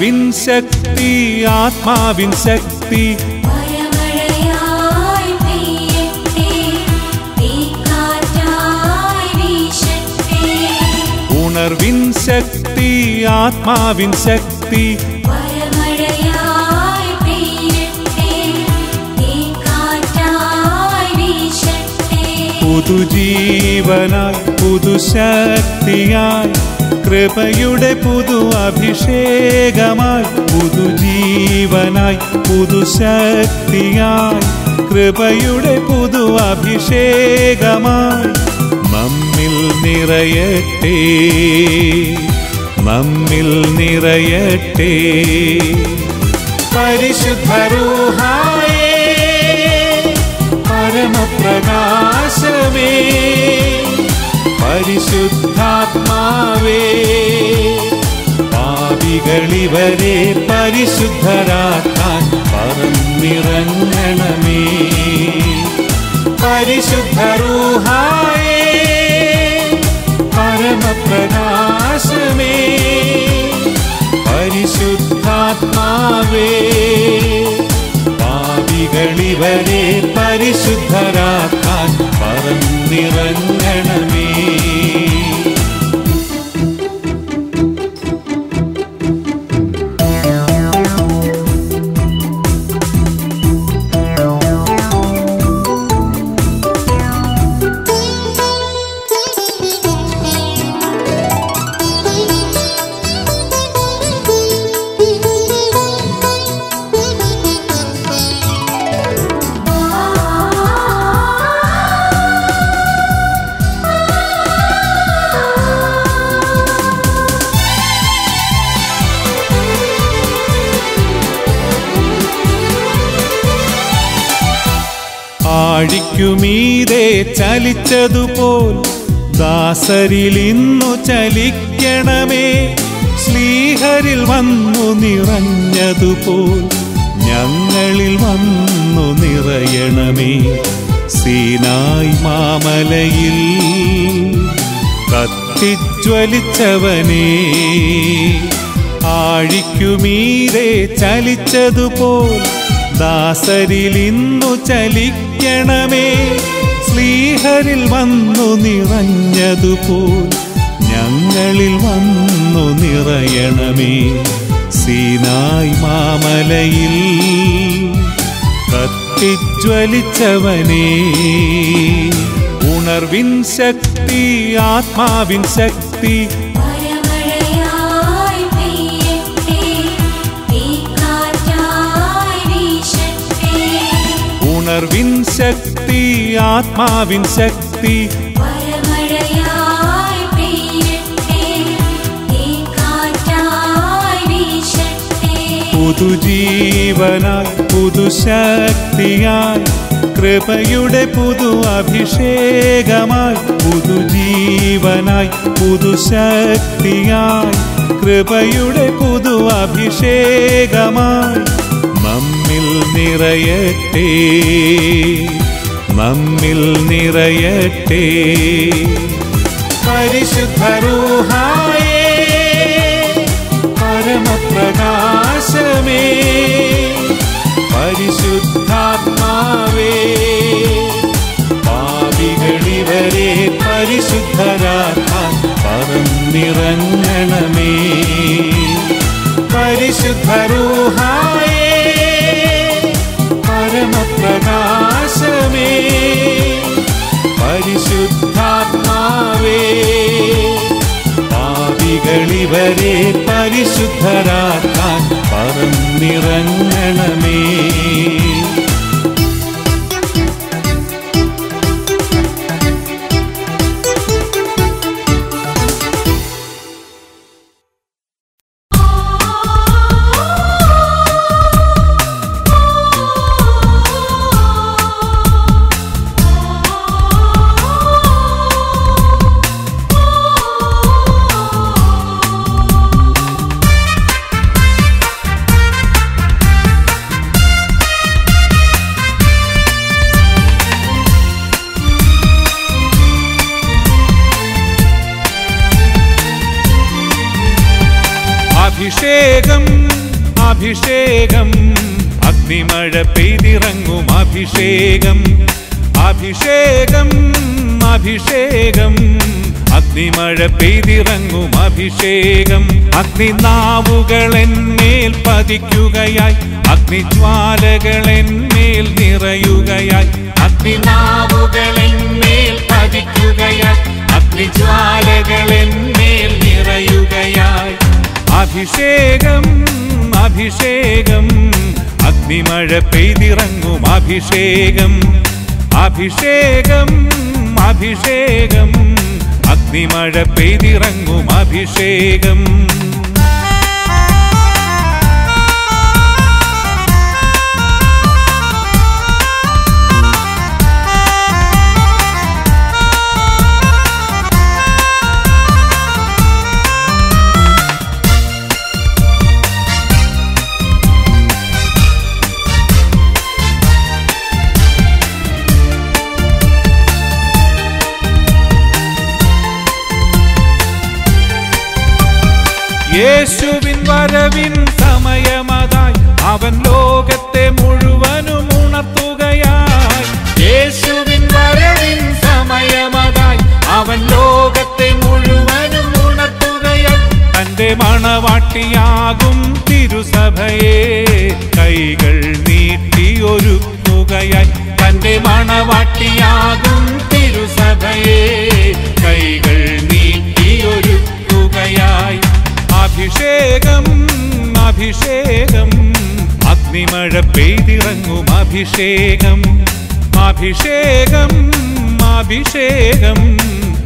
ഉണർവിൻ ശക്തി ആത്മാവിൻ ശക്തി. ഉണർവിൻ ശക്തി ആത്മാവിൻ ശക്തി. പുതു പുതുജീവനായി പുതുശക്തിയായി കൃപയുടെ പുതു അഭിഷേകമായി പുതുജീവനായി പുതുശക്തിയായി കൃപയുടെ പുതു അഭിഷേകമായി. നമ്മിൽ നിറയട്ടെ നമ്മിൽ നിറയട്ടെ. പരിശുദ്ധരൂഹായേ പരമപ്രകാശമേ. പരിശുദ്ധാത്മാവേ പാപികളിവരെ പരിശുദ്ധരാക്കാൻ പറഞ്ഞിറങ്ങണമേ. പരിശുദ്ധരൂഹായേ പരമപ്രകാശമേ പരിശുദ്ധാത്മാവേ പാപികളിവരെ പരിശുദ്ധരാക്കാൻ പറന്നിറങ്ങണമേ ആഴിക്കുമീതെ ചലിച്ചതുപോൽ ദാസരിൽ ഇന്നു ചലിക്കണമേ. ശ്രീഹരിൽ വന്നു നിറഞ്ഞതുപോൽ ഞങ്ങളിൽ വന്നു നിറയണമേ. സീനായി മാമലയിൽ കത്തിജ്വലിച്ചവനേ. ആഴിക്കുമീരെ ചലിച്ചതുപോൽ ദാസരിൽ ഇന്നു ചലിക്കണമേ ശ്രീഹരിൽ വന്നു നിറഞ്ഞതുപോൽ ഞങ്ങളിൽ വന്നു നിറയണമേ. സീനായി മാമലയിൽ കത്തിജ്വലിച്ചവനേ. ഉണർവിൻ ശക്തി ആത്മാവിൻ ശക്തി. ഉണർവിൻ ശക്തി ആത്മാവിൻ ശക്തി. പുതുജീവനായി പുതുശക്തിയായി കൃപയുടെ പുതു അഭിഷേകമായി പുതുജീവനായി പുതുശക്തിയായി കൃപയുടെ പുതു അഭിഷേകമായി. നമ്മിൽ നിറയട്ടെ. നമ്മിൽ നിറയട്ടെ. പരിശുദ്ധരൂഹായേ പരമപ്രകാശമേ പരിശുദ്ധാത്മാവേ പാപികളിവരെ പരിശുദ്ധരാക്കാൻ പറന്നിറങ്ങണമേ പരിശുദ്ധരൂഹായേ പാപികളിവരെ പരിശുദ്ധരാക്കാൻ പറന്നിറങ്ങണമേ അഭിഷേകം അഭിഷേകം അഭിഷേകം. അഗ്നിമഴ പെയ്തിറങ്ങും അഭിഷേകം. അഗ്നിനാവുകൾ എന്മേൽ പതിക്കുകയായി. അഗ്നിജ്വാലകൾ എന്മേൽ നിറയുകയായി. അഗ്നിനാവുകൾ എന്മേൽ പതിക്കുകയായി. അഗ്നിജ്വാലകൾ നിറയുകയായി. അഭിഷേകം അഭിഷേകം. അഗ്നിമഴ പെയ്തിറങ്ങും അഭിഷേകം. അഭിഷേകം അഭിഷേകം. അഗ്നിമഴ പെയ്തിറങ്ങും അഭിഷേകം. വരവിൻ സമയമതായി അവൻ ലോകത്തെ മുഴുവനും ഉണർത്തുകയായി. യേശുവിൻ വരവിൻ സമയമതായി അവൻ ലോകത്തെ മുഴുവനും ഉണർത്തുകയായി. തന്റെ മണവാട്ടിയാകും തിരുസഭയെ കൈകൾ നീട്ടിയൊരുക്കുകയായി തന്റെ മണവാട്ടിയാകും തിരുസഭയെ കൈകൾ അഗ്നിമഴ പെയ്തിറങ്ങും അഭിഷേകം. അഭിഷേകം അഭിഷേകം.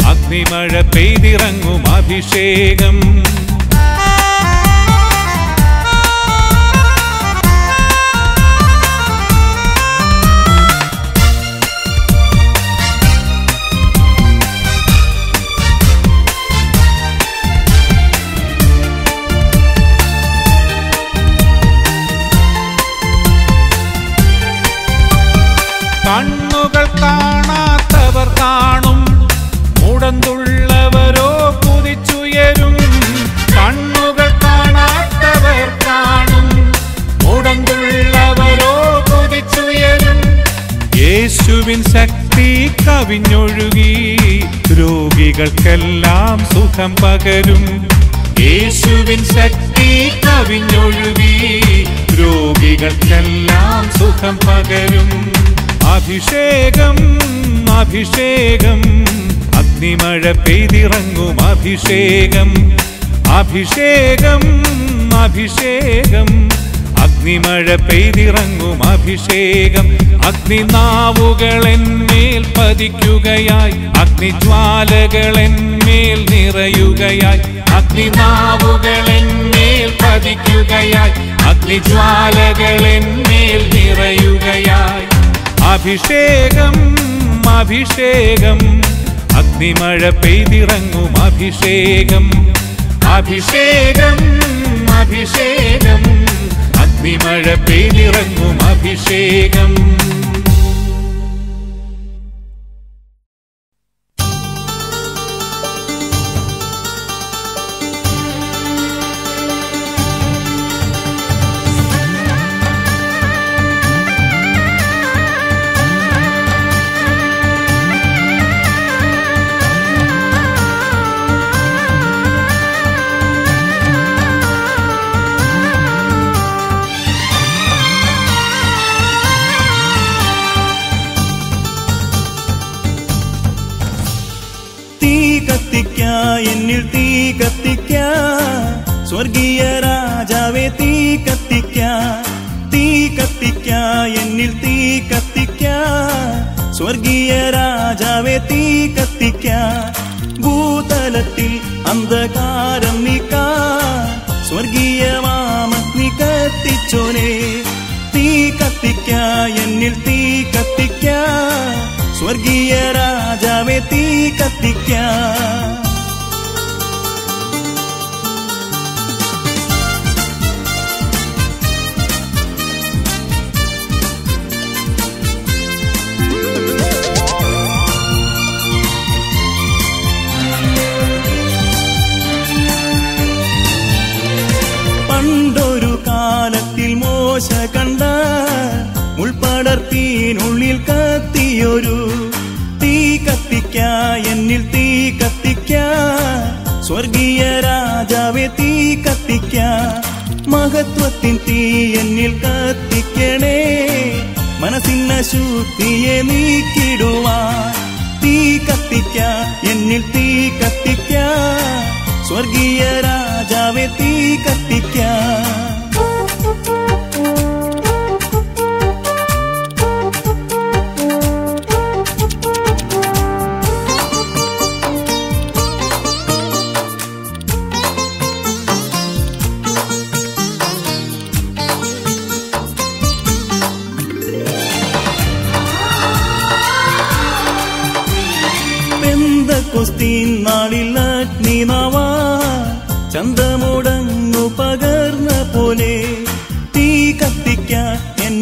അഗ്നിമഴ പെയ്തിറങ്ങും അഭിഷേകം. കവിഞ്ഞൊഴുകി രോഗികൾക്കെല്ലാം സുഖം പകരും. യേശുവിൻ ശക്തി കവിഞ്ഞൊഴുകി രോഗികൾക്കെല്ലാം സുഖം പകരും. അഭിഷേകം അഭിഷേകം അഗ്നിമഴ പെയ്തിറങ്ങും അഭിഷേകം. അഭിഷേകം അഭിഷേകം അഗ്നിമഴ പെയ്തിറങ്ങും അഭിഷേകം. അഗ്നിനാവുകൾ എന്മേൽ പതിക്കുകയായി. അഗ്നിജ്വാലകൾ എന്മേൽ നിറയുകയായി. അഗ്നിനാവുകൾ എന്മേൽ പതിക്കുകയായി. അഗ്നിജ്വാലകൾ എന്മേൽ നിറയുകയായി. അഭിഷേകം അഭിഷേകം. അഗ്നിമഴ പെയ്തിറങ്ങും അഭിഷേകം. അഭിഷേകം അഭിഷേകം. അഗ്നിമഴ പെയ്തിറങ്ങും അഭിഷേകം. രാജാവേ തീ കത്തിക്ക ഭൂതലത്തിൽ അന്ധകാരം നീക്ക സ്വർഗീയ വാമഗ്നി കത്തിച്ചോനെ. തീ കത്തിക്ക എന്നിൽ തീ കത്തിക്ക. സ്വർഗീയ രാജാവേ തീ കത്തിക്ക. മുൾപ്പടർത്തീനുള്ളിൽ കത്തിയൊരു തീ കത്തിക്ക എന്നിൽ തീ കത്തിക്ക. സ്വർഗീയ രാജാവെ തീ കത്തിക്ക. മഹത്വത്തിൻ തീ എന്നിൽ കത്തിക്കണേ. മനസ്സിന്ന ശുദ്ധിയെ നീക്കിടുവാൻ തീ കത്തിക്ക എന്നിൽ തീ കത്തിക്ക. സ്വർഗീയ രാജാവെ തീ കത്തിക്ക.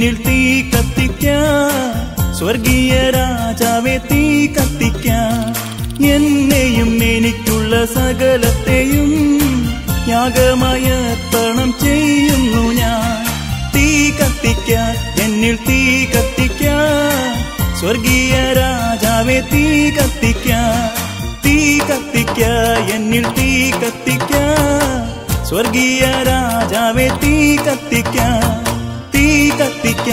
എന്നിൽ തീ കത്തിക്ക. സ്വർഗീയ രാജാവെ തീ കത്തിക്ക. എന്നെയും എനിക്കുള്ള സകലത്തെയും യാഗമയർപ്പണം ചെയ്യുന്നു ഞാൻ. തീ കത്തിക്ക എന്നിൽ തീ കത്തിക്ക. സ്വർഗീയ രാജാവെ തീ കത്തിക്ക. തീ കത്തിക്ക എന്നിൽ തീ കത്തിക്ക. സ്വർഗീയ രാജാവെ തീ കത്തിക്ക. തീ കത്തിക്ക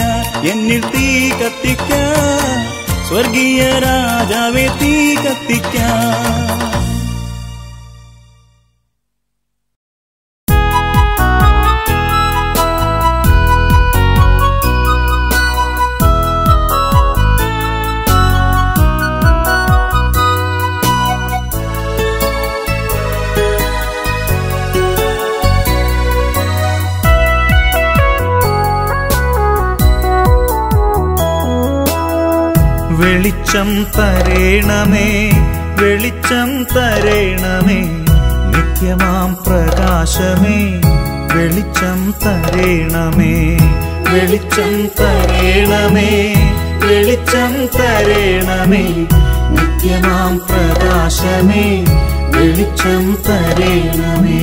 എന്നിൽ തീ കത്തിക്ക. സ്വർഗീയ രാജാവെ തീ കത്തിക്ക. വെളിച്ചം തരേണമേ വെളിച്ചം തരേണമേ നിത്യമാം പ്രകാശമേ വെളിച്ചം തരേണമേ വെളിച്ചം തരേണമേ വെളിച്ചം തരേണമേ നിത്യമാം പ്രകാശമേ വെളിച്ചം തരേണമേ.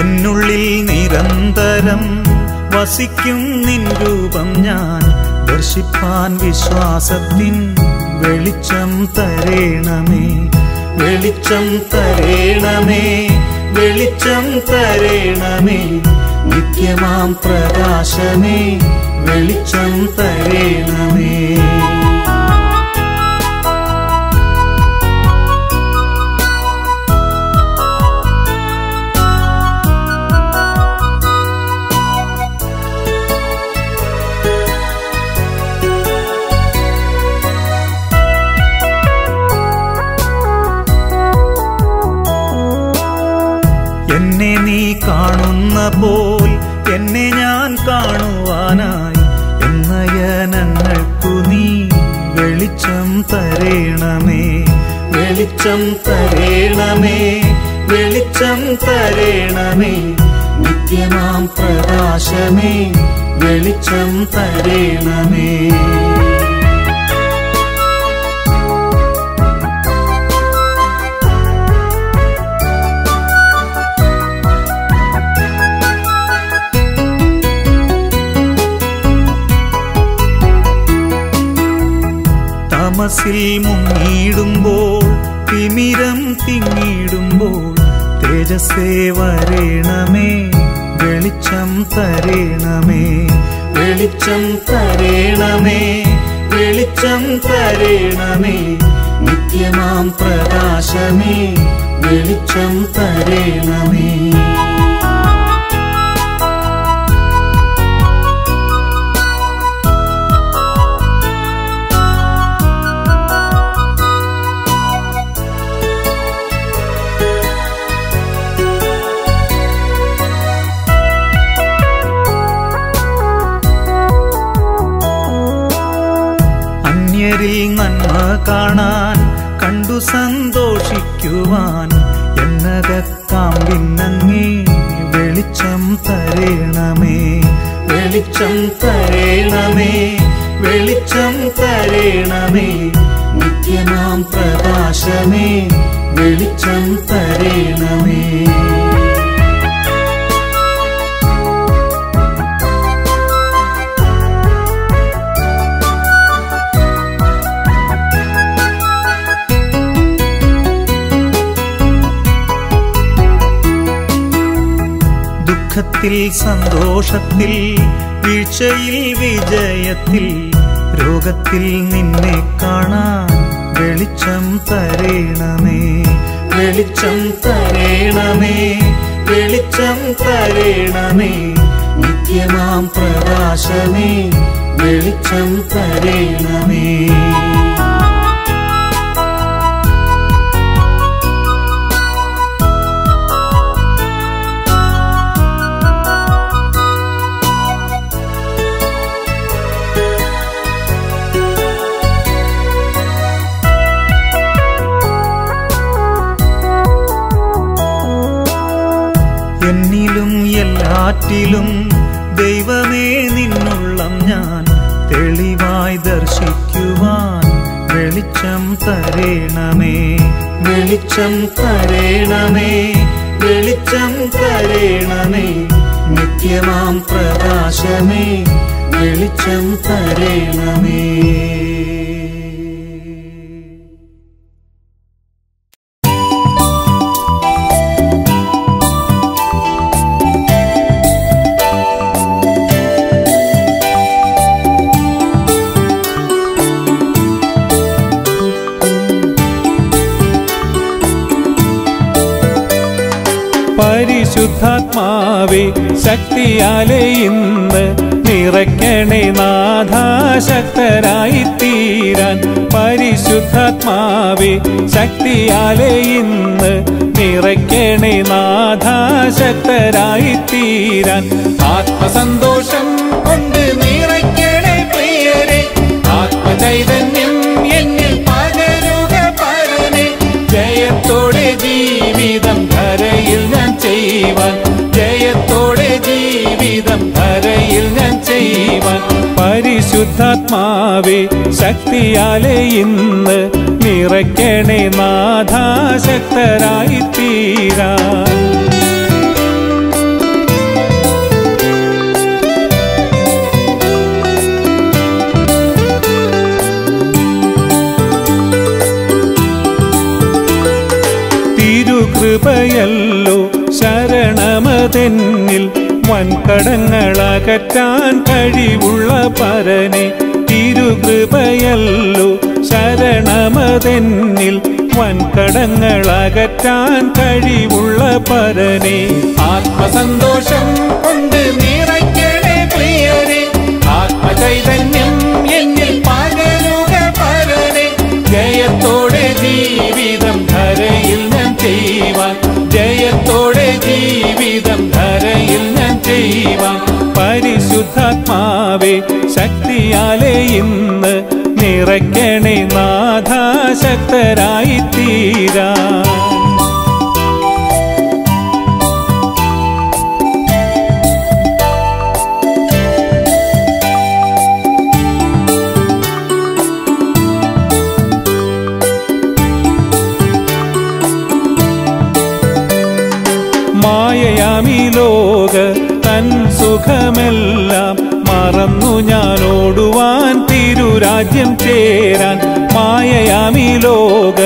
എന്നുള്ളിൽ നിരന്തരം വസിക്കും നിൻ രൂപം ഞാൻ. ദർശിപ്പാൻ വിശ്വാസത്തിൻ വെളിച്ചം തരേണമേ വെളിച്ചം തരേണമേ വെളിച്ചം തരേണമേ. നിത്യമാം പ്രകാശമേ വെളിച്ചം തരേണമേ. വെളിച്ചം തരേണമേ വെളിച്ചം തരേണമേ. നിത്യമാം പ്രകാശമേ വെളിച്ചം തരേണമേ. തമസിൽ മുങ്ങിടുമ്പോൾ തിമിരം തിങ്ങിടുമ്പോൾ തേജസ്സേ വരേണമേ വെളിച്ചം തരേണമേ വെളിച്ചം തരേണമേ വെളിച്ചം തരേണമേ നിത്യമാം പ്രകാശമേ വെളിച്ചം തരേണമേ. കാണാൻ കണ്ടു സന്തോഷിക്കുവാൻ എന്നകത്താം പിന്നങ്ങേ വെളിച്ചം തരേണമേ വെളിച്ചം തരേണമേ വെളിച്ചം തരേണമേ നിത്യനാം പ്രകാശമേ വെളിച്ചം തരേണമേ. ദുഃഖത്തിൽ സന്തോഷത്തിൽ വീഴ്ചയിൽ വിജയത്തിൽ രോഗത്തിൽ നിന്നെ കാണാൻ വെളിച്ചം തരേണമേ വെളിച്ചം തരേണമേ വെളിച്ചം തരേണമേ നിത്യമാം പ്രകാശമേ വെളിച്ചം തരേണമേ. തരേണമേ പരിശുദ്ധാത്മാവേ ശക്തിയാലെ ഇന്ന് നിറയ്ക്കണേ നാഥാശക്തരായി തീരാൻ പരിശുദ്ധാത്മാവേ ശക്തിയാലെ ഇന്ന് നിറയ്ക്കണേ നാഥാശക്തരായി തീരാൻ ആത്മസന്തോഷം പരിശുദ്ധാത്മാവേ ശക്തിയാലെ ഇന്ന് നിറയ്ക്കണേ നാഥാശക്തരായി തീരാ തിരുകൃപയല്ലോ ശരണമതെന്നിൽ വൻകടങ്ങളകറ്റാൻ കഴിവുള്ള പരനെ തിരുകൃപയല്ലോ ശരണമതെന്നിൽ വൻകടങ്ങളകറ്റാൻ കഴിവുള്ള പരനെ. ആത്മസന്തോഷം കൊണ്ട് നിറയ്ക്കണേ പ്രിയരെ. ആത്മചൈതന്യം ചെയ്യുവാൻ പരിശുദ്ധാത്മാവേ ശക്തിയാലേ ഇന്ന് നിറയ്ക്കണേ നാഥാശക്തരായി തീരാൻ സുഖമെല്ലാം മറന്നു ഞാൻ ഓടുവാൻ തിരുരാജ്യം ചേരാൻ മായയാമി ലോക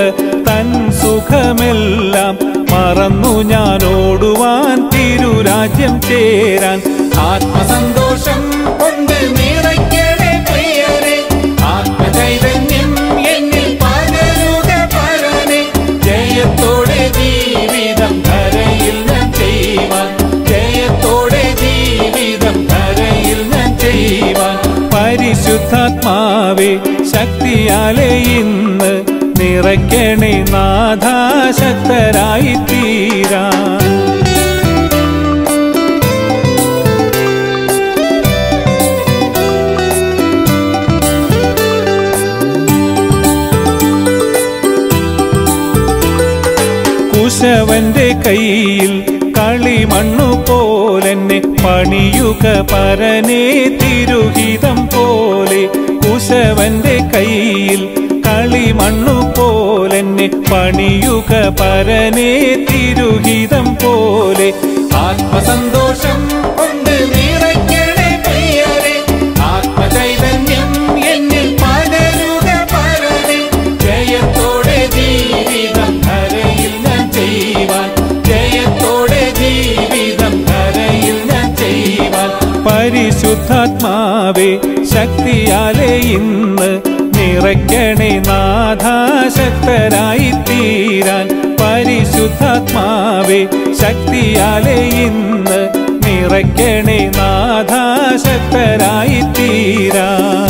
തൻ സുഖമെല്ലാം മറന്നു ഞാൻ ഓടുവാൻ തിരുരാജ്യം ചേരാൻ. ആത്മസന്തോഷം കൊണ്ട് നിറയ്ക്കണേ പരിശുദ്ധാത്മാവേ ശക്തിയാലേ ഇന്ന് നിറയ്ക്കണേ നാഥാശക്തരായി തീരാ കുശവന്റെ കയ്യിൽ കളിമണ്ണു പോലെന്നെ പണിയുക പരനെ തിരുഹിതം പോലെ കുശവന്റെ കയ്യിൽ കളിമണ്ണു പോലെന്നെ പണിയുക പരനെ തിരുഹിതം പോലെ. ആത്മസന്തോഷം പരിശുദ്ധാത്മാവേ ശക്തിയാലേ ഇന്ന് നിറയ്ക്കണേ നാഥാശക്തരായി തീരാൻ പരിശുദ്ധാത്മാവേ ശക്തിയാലേ ഇന്ന് നിറയ്ക്കണേ നാഥാശക്തരായി തീരാൻ